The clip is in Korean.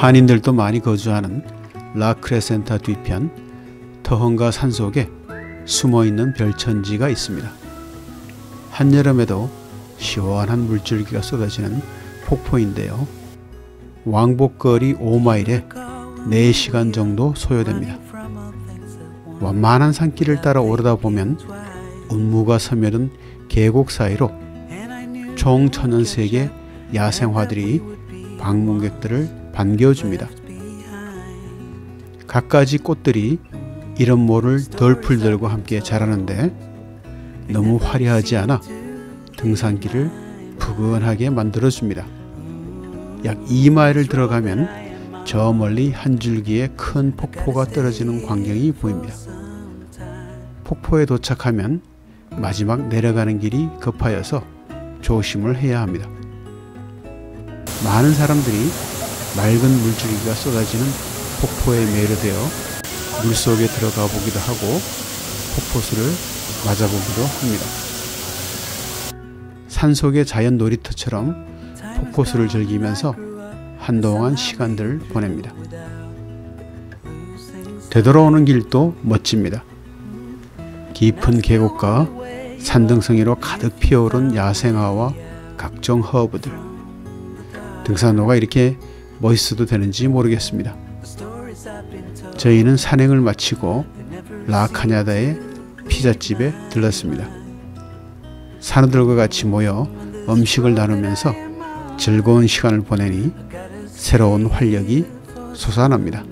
한인들도 많이 거주하는 라크레센타 뒤편 터헝가 산속에 숨어있는 별천지가 있습니다. 한여름에도 시원한 물줄기가 쏟아지는 폭포인데요. 왕복거리 5마일에 4시간 정도 소요됩니다. 완만한 산길을 따라 오르다 보면 운무가 서면은 계곡 사이로 총 천연색의 야생화들이 방문객들을 반겨줍니다. 갖가지 꽃들이 이런 모를 덜풀들과 함께 자라는데 너무 화려하지 않아 등산길을 푸근하게 만들어줍니다. 약 2마일을 들어가면 저 멀리 한 줄기의 큰 폭포가 떨어지는 광경이 보입니다. 폭포에 도착하면 마지막 내려가는 길이 급하여서 조심을 해야 합니다. 많은 사람들이 맑은 물줄기가 쏟아지는 폭포에 매료되어 물속에 들어가 보기도 하고 폭포수를 맞아보기도 합니다. 산속의 자연 놀이터처럼 폭포수를 즐기면서 한동안 시간들을 보냅니다. 되돌아오는 길도 멋집니다. 깊은 계곡과 산등성이로 가득 피어오른 야생화와 각종 허브들. 등산로가 이렇게 멋있어도 되는지 모르겠습니다. 저희는 산행을 마치고 라카냐다의 피자집에 들렀습니다. 산우들과 같이 모여 음식을 나누면서 즐거운 시간을 보내니 새로운 활력이 솟아납니다.